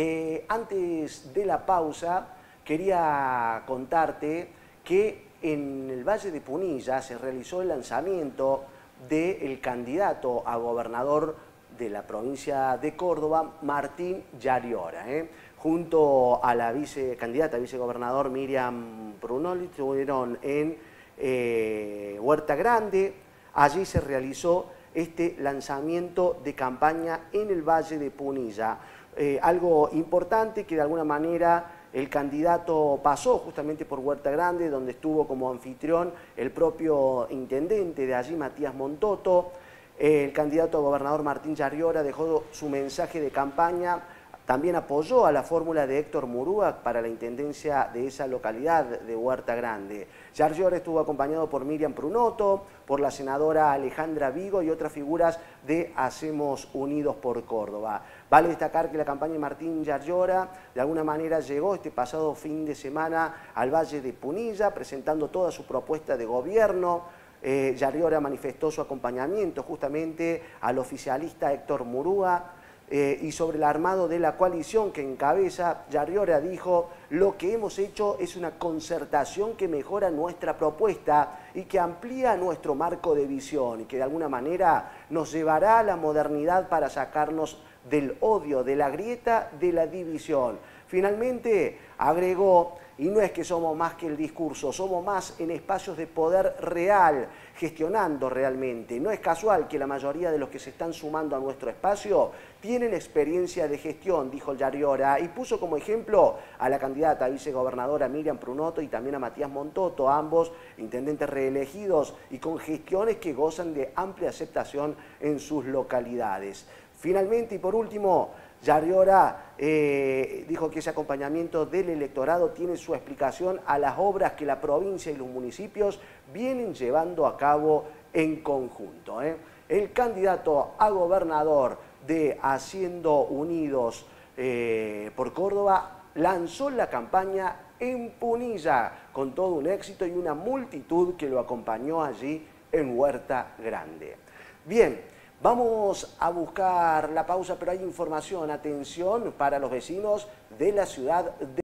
Eh, antes de la pausa, quería contarte que en el Valle de Punilla se realizó el lanzamiento del candidato a gobernador de la provincia de Córdoba, Martín Yariora. ¿eh? Junto a la vice, candidata a vicegobernador Miriam Brunoli, estuvieron en eh, Huerta Grande. Allí se realizó este lanzamiento de campaña en el Valle de Punilla. Eh, algo importante que de alguna manera el candidato pasó justamente por Huerta Grande, donde estuvo como anfitrión el propio intendente de allí, Matías Montoto. El candidato a gobernador Martín Yarriora dejó su mensaje de campaña también apoyó a la fórmula de Héctor Murúa para la intendencia de esa localidad de Huerta Grande. Yarrior estuvo acompañado por Miriam Prunoto, por la senadora Alejandra Vigo y otras figuras de Hacemos Unidos por Córdoba. Vale destacar que la campaña de Martín Yarriora de alguna manera llegó este pasado fin de semana al Valle de Punilla presentando toda su propuesta de gobierno, eh, Yarriora manifestó su acompañamiento justamente al oficialista Héctor Murúa, eh, y sobre el armado de la coalición que encabeza, Yarriora dijo, lo que hemos hecho es una concertación que mejora nuestra propuesta y que amplía nuestro marco de visión y que de alguna manera nos llevará a la modernidad para sacarnos del odio, de la grieta, de la división. Finalmente agregó, y no es que somos más que el discurso, somos más en espacios de poder real, gestionando realmente. No es casual que la mayoría de los que se están sumando a nuestro espacio tienen experiencia de gestión, dijo el Yariora, y puso como ejemplo a la candidata a vicegobernadora Miriam Prunoto y también a Matías Montoto, ambos intendentes reelegidos y con gestiones que gozan de amplia aceptación en sus localidades. Finalmente y por último, Yarriora eh, dijo que ese acompañamiento del electorado tiene su explicación a las obras que la provincia y los municipios vienen llevando a cabo en conjunto. ¿eh? El candidato a gobernador de Haciendo Unidos eh, por Córdoba lanzó la campaña en Punilla con todo un éxito y una multitud que lo acompañó allí en Huerta Grande. Bien, Vamos a buscar la pausa, pero hay información, atención para los vecinos de la ciudad de...